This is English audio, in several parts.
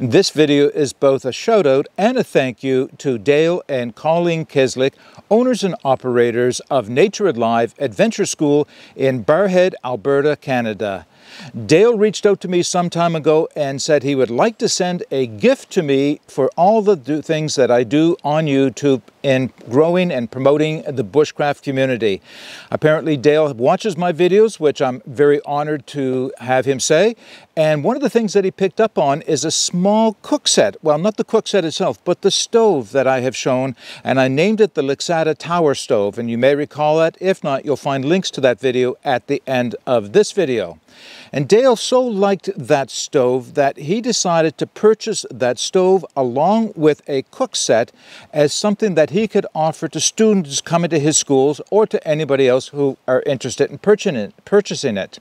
This video is both a shout out and a thank you to Dale and Colleen Kiselyk, owners and operators of Nature Alive Adventure School in Barrhead, Alberta, Canada. Dale reached out to me some time ago and said he would like to send a gift to me for all the things that I do on YouTube in growing and promoting the bushcraft community. Apparently Dale watches my videos, which I'm very honored to have him say. And one of the things that he picked up on is a small cook set. Well, not the cook set itself, but the stove that I have shown. And I named it the Lixada Tower Stove. And you may recall that. If not, you'll find links to that video at the end of this video. And Dale so liked that stove that he decided to purchase that stove along with a cook set as something that he could offer to students coming to his schools or to anybody else who are interested in purchasing it.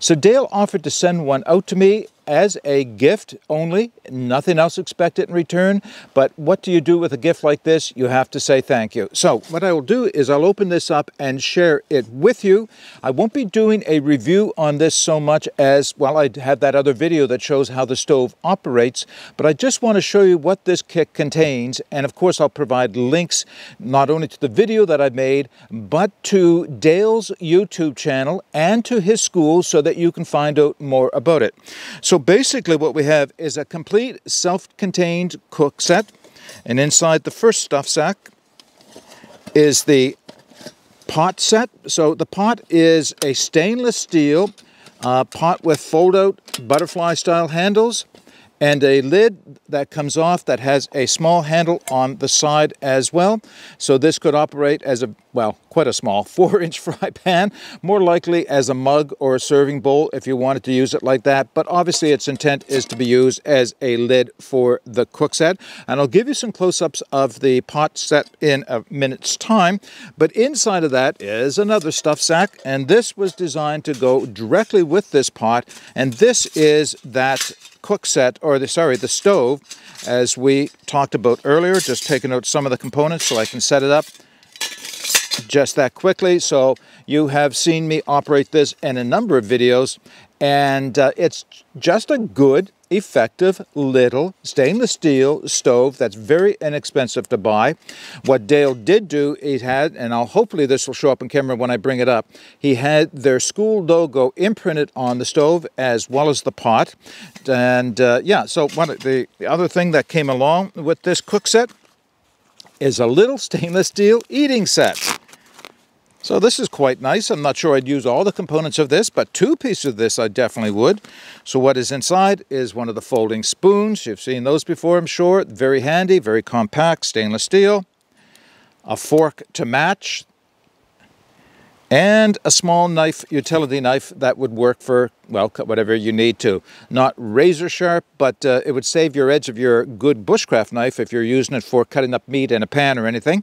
So Dale offered to send one out to me as a gift only, nothing else expected in return. But what do you do with a gift like this? You have to say thank you. So what I will do is I'll open this up and share it with you. I won't be doing a review on this so much as, well, I have that other video that shows how the stove operates, but I just want to show you what this kit contains. And of course, I'll provide links not only to the video that I made, but to Dale's YouTube channel and to his school so that you can find out more about it. So so basically what we have is a complete self-contained cook set. And inside the first stuff sack is the pot set. So the pot is a stainless steel uh, pot with fold-out butterfly style handles and a lid that comes off that has a small handle on the side as well. So this could operate as a, well, quite a small four inch fry pan, more likely as a mug or a serving bowl if you wanted to use it like that. But obviously its intent is to be used as a lid for the cook set. And I'll give you some close-ups of the pot set in a minute's time. But inside of that is another stuff sack. And this was designed to go directly with this pot. And this is that cook set, or the, sorry, the stove, as we talked about earlier. Just taking out some of the components so I can set it up just that quickly. So you have seen me operate this in a number of videos, and uh, it's just a good effective little stainless steel stove that's very inexpensive to buy. What Dale did do, he had, and I'll hopefully this will show up in camera when I bring it up, he had their school logo imprinted on the stove as well as the pot. And uh, yeah, so one, of the, the other thing that came along with this cook set is a little stainless steel eating set. So this is quite nice. I'm not sure I'd use all the components of this, but two pieces of this I definitely would. So what is inside is one of the folding spoons. You've seen those before, I'm sure. Very handy, very compact, stainless steel. A fork to match. And a small knife, utility knife, that would work for, well, whatever you need to. Not razor sharp, but uh, it would save your edge of your good bushcraft knife if you're using it for cutting up meat in a pan or anything.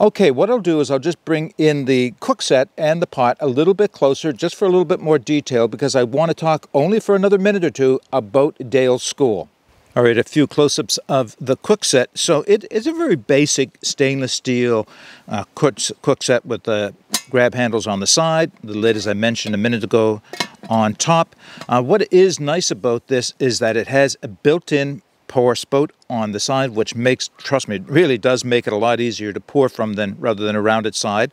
Okay, what I'll do is I'll just bring in the cook set and the pot a little bit closer just for a little bit more detail because I want to talk only for another minute or two about Dale's School. All right, a few close-ups of the cook set. So it is a very basic stainless steel uh, cook, cook set with the grab handles on the side, the lid, as I mentioned a minute ago, on top. Uh, what is nice about this is that it has a built-in pour spout on the side, which makes, trust me, really does make it a lot easier to pour from than rather than a rounded side.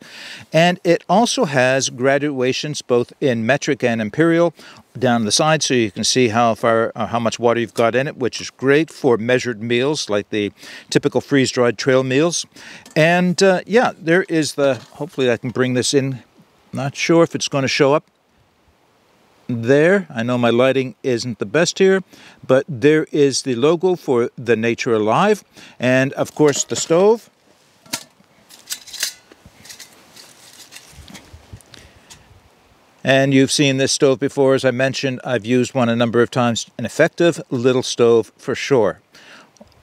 And it also has graduations both in metric and imperial down the side so you can see how far uh, how much water you've got in it which is great for measured meals like the typical freeze-dried trail meals. And uh, yeah there is the hopefully I can bring this in. Not sure if it's going to show up there. I know my lighting isn't the best here, but there is the logo for the Nature Alive, and of course the stove. And you've seen this stove before, as I mentioned, I've used one a number of times. An effective little stove for sure.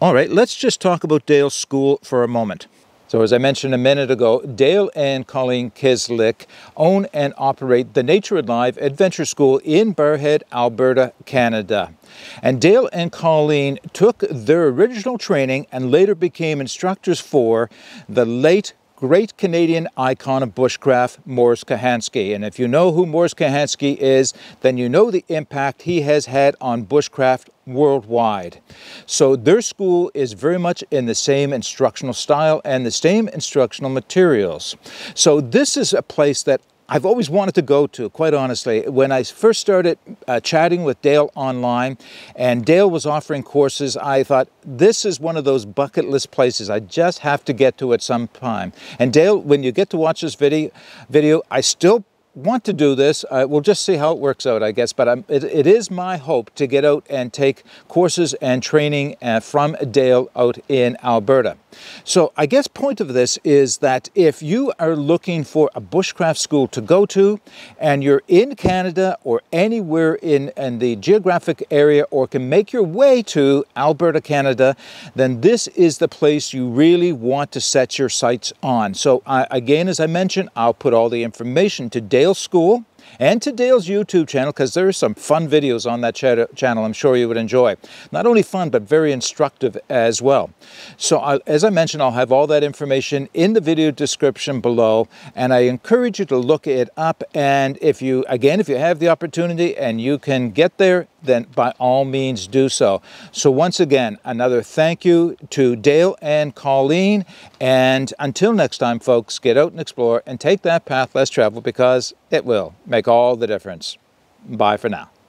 All right, let's just talk about Dale's School for a moment. So as I mentioned a minute ago, Dale and Colleen Kiselyk own and operate the Nature Alive Adventure School in Barrhead, Alberta, Canada. And Dale and Colleen took their original training and later became instructors for the late great Canadian icon of bushcraft, Mors Kochanski. And if you know who Mors Kochanski is, then you know the impact he has had on bushcraft worldwide. So their school is very much in the same instructional style and the same instructional materials. So this is a place that I've always wanted to go to, quite honestly. When I first started uh, chatting with Dale online and Dale was offering courses, I thought this is one of those bucket list places I just have to get to at some time. And Dale, when you get to watch this video, video I still want to do this. Uh, we'll just see how it works out, I guess. But it, it is my hope to get out and take courses and training uh, from Dale out in Alberta. So I guess point of this is that if you are looking for a bushcraft school to go to and you're in Canada or anywhere in, in the geographic area or can make your way to Alberta, Canada, then this is the place you really want to set your sights on. So again, as I mentioned, I'll put all the information to Dale School and to Dale's YouTube channel because there are some fun videos on that channel I'm sure you would enjoy. Not only fun, but very instructive as well. So I, as I mentioned, I'll have all that information in the video description below, and I encourage you to look it up. And if you, again, if you have the opportunity and you can get there, then by all means do so. So once again, another thank you to Dale and Colleen. And until next time, folks, get out and explore and take that path less traveled because it will make all the difference. Bye for now.